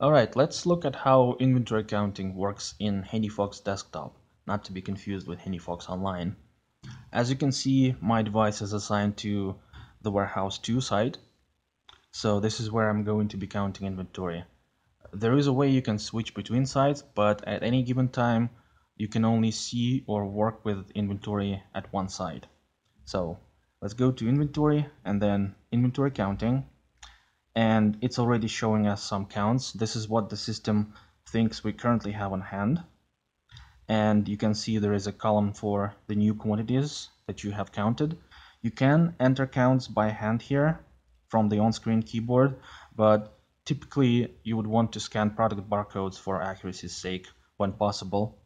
Alright, let's look at how inventory counting works in HandiFox desktop, not to be confused with HandiFox online. As you can see, my device is assigned to the Warehouse 2 site, so this is where I'm going to be counting inventory. There is a way you can switch between sites, but at any given time, you can only see or work with inventory at one site. So let's go to inventory and then inventory counting and it's already showing us some counts. This is what the system thinks we currently have on hand. And you can see there is a column for the new quantities that you have counted. You can enter counts by hand here from the on-screen keyboard, but typically you would want to scan product barcodes for accuracy's sake when possible.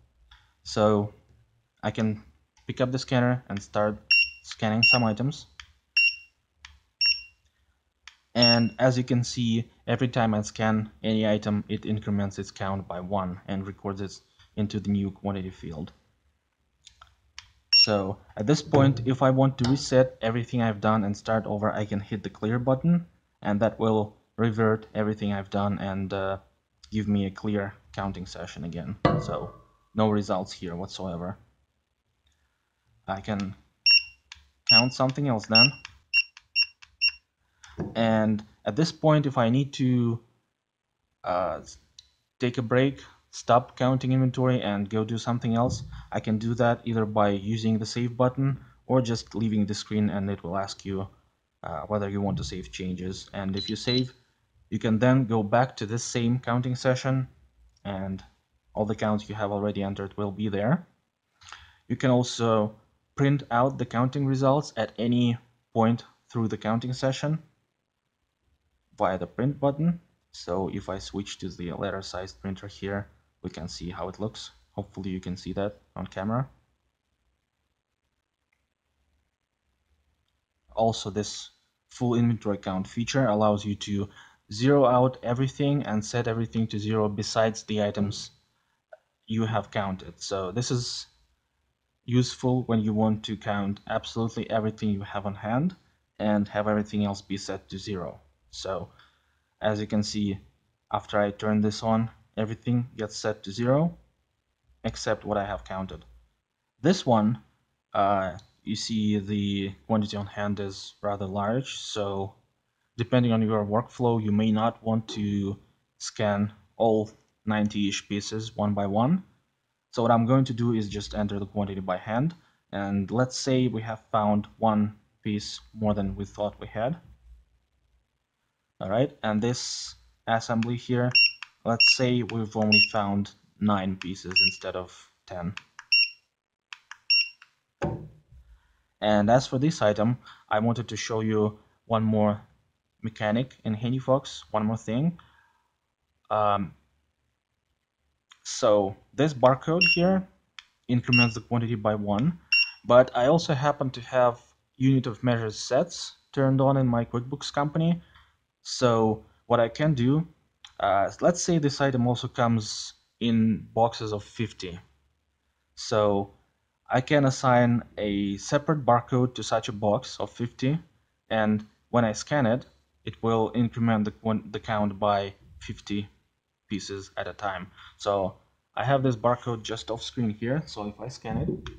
So I can pick up the scanner and start scanning some items and as you can see every time I scan any item it increments its count by one and records it into the new quantity field. So at this point if I want to reset everything I've done and start over I can hit the clear button and that will revert everything I've done and uh, give me a clear counting session again. So no results here whatsoever. I can count something else then and at this point if I need to uh, take a break stop counting inventory and go do something else I can do that either by using the save button or just leaving the screen and it will ask you uh, whether you want to save changes. And if you save you can then go back to this same counting session and all the counts you have already entered will be there. You can also print out the counting results at any point through the counting session via the print button. So if I switch to the letter sized printer here, we can see how it looks. Hopefully you can see that on camera. Also this full inventory count feature allows you to zero out everything and set everything to zero besides the items you have counted. So this is useful when you want to count absolutely everything you have on hand and have everything else be set to zero. So as you can see, after I turn this on, everything gets set to zero except what I have counted. This one, uh, you see the quantity on hand is rather large, so depending on your workflow, you may not want to scan all 90-ish pieces one by one. So what I'm going to do is just enter the quantity by hand, and let's say we have found one piece more than we thought we had all right and this assembly here let's say we've only found nine pieces instead of ten. And as for this item I wanted to show you one more mechanic in HandiFox one more thing. Um, so this barcode here increments the quantity by one but I also happen to have unit of measure sets turned on in my QuickBooks company so what I can do, uh, let's say this item also comes in boxes of 50. So I can assign a separate barcode to such a box of 50 and when I scan it, it will increment the, the count by 50 pieces at a time. So I have this barcode just off screen here, so if I scan it,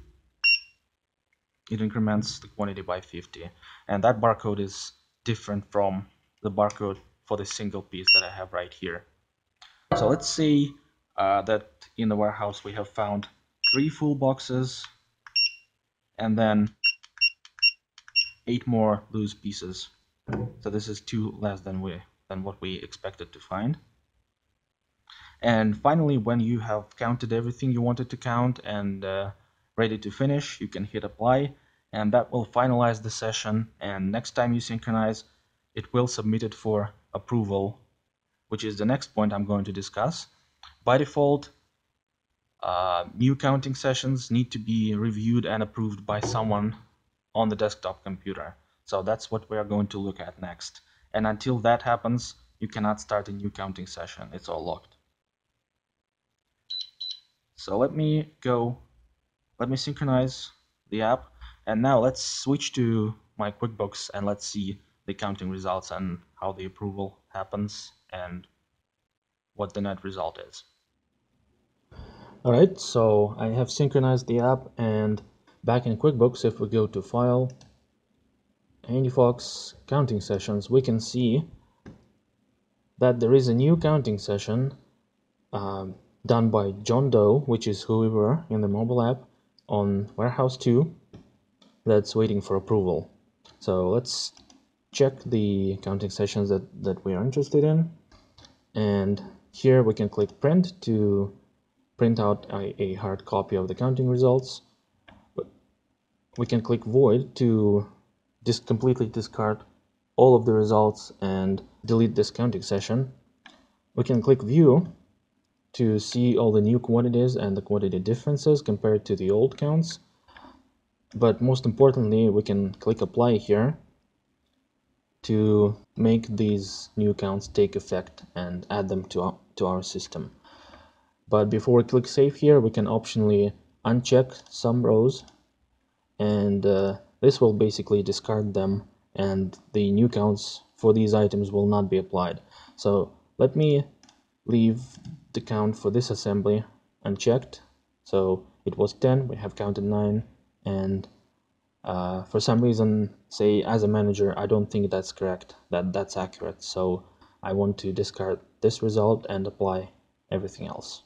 it increments the quantity by 50 and that barcode is different from the barcode for the single piece that I have right here. So let's say uh, that in the warehouse we have found three full boxes and then eight more loose pieces. So this is two less than we than what we expected to find. And finally, when you have counted everything you wanted to count and uh, ready to finish, you can hit apply and that will finalize the session. And next time you synchronize, it will submit it for approval, which is the next point I'm going to discuss. By default, uh, new counting sessions need to be reviewed and approved by someone on the desktop computer. So that's what we are going to look at next. And until that happens, you cannot start a new counting session. It's all locked. So let me go, let me synchronize the app. And now let's switch to my QuickBooks and let's see the counting results and how the approval happens and what the net result is. Alright, so I have synchronized the app and back in QuickBooks, if we go to File, HandiFox Counting Sessions, we can see that there is a new counting session um, done by John Doe, which is who we were in the mobile app on Warehouse 2 that's waiting for approval. So let's check the counting sessions that, that we are interested in. And here we can click print to print out a, a hard copy of the counting results. But we can click void to just completely discard all of the results and delete this counting session. We can click view to see all the new quantities and the quantity differences compared to the old counts. But most importantly, we can click apply here to make these new counts take effect and add them to our, to our system. But before we click save here, we can optionally uncheck some rows and uh, this will basically discard them and the new counts for these items will not be applied. So let me leave the count for this assembly unchecked. So it was 10, we have counted 9 and uh, for some reason say as a manager I don't think that's correct that that's accurate. So I want to discard this result and apply everything else.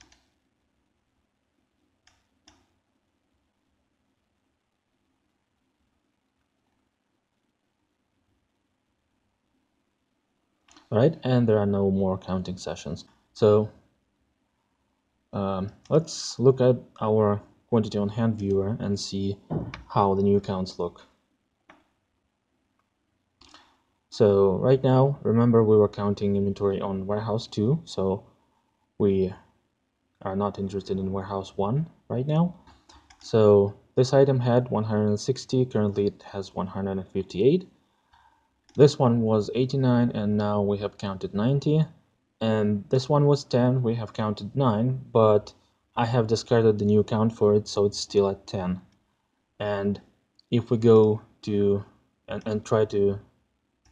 Right and there are no more counting sessions. So um, let's look at our quantity on hand viewer and see how the new counts look. So right now remember we were counting inventory on warehouse 2 so we are not interested in warehouse 1 right now. So this item had 160 currently it has 158 this one was 89 and now we have counted 90. And this one was 10, we have counted 9, but I have discarded the new count for it, so it's still at 10. And if we go to and, and try to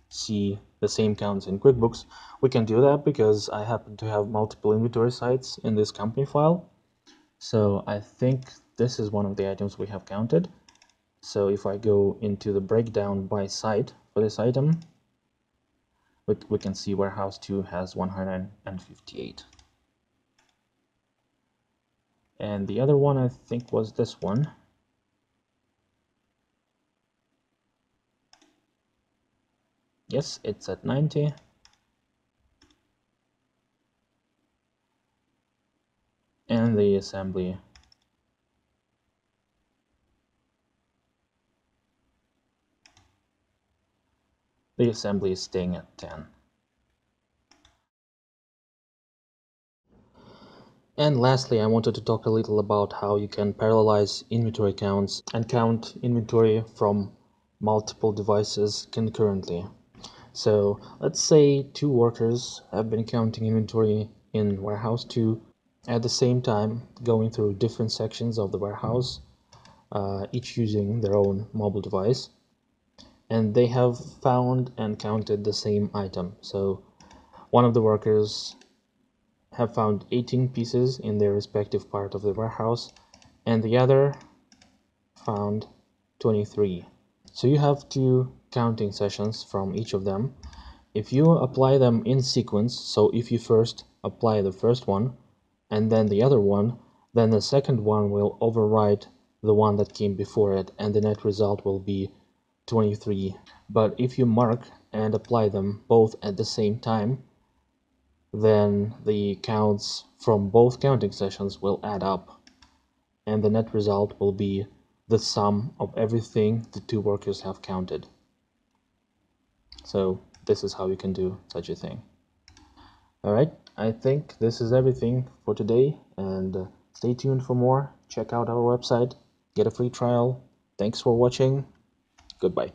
see the same counts in QuickBooks, we can do that because I happen to have multiple inventory sites in this company file. So I think this is one of the items we have counted. So if I go into the breakdown by site for this item, we, we can see warehouse 2 has 158. And the other one I think was this one. Yes, it's at 90. And the assembly The assembly is staying at 10. And lastly, I wanted to talk a little about how you can parallelize inventory counts and count inventory from multiple devices concurrently. So let's say two workers have been counting inventory in warehouse 2 at the same time going through different sections of the warehouse, uh, each using their own mobile device and they have found and counted the same item. So one of the workers have found 18 pieces in their respective part of the warehouse and the other found 23. So you have two counting sessions from each of them. If you apply them in sequence, so if you first apply the first one and then the other one, then the second one will overwrite the one that came before it and the net result will be 23 but if you mark and apply them both at the same time then the counts from both counting sessions will add up and the net result will be the sum of everything the two workers have counted. So this is how you can do such a thing. Alright I think this is everything for today and uh, stay tuned for more. Check out our website. Get a free trial. Thanks for watching. Goodbye.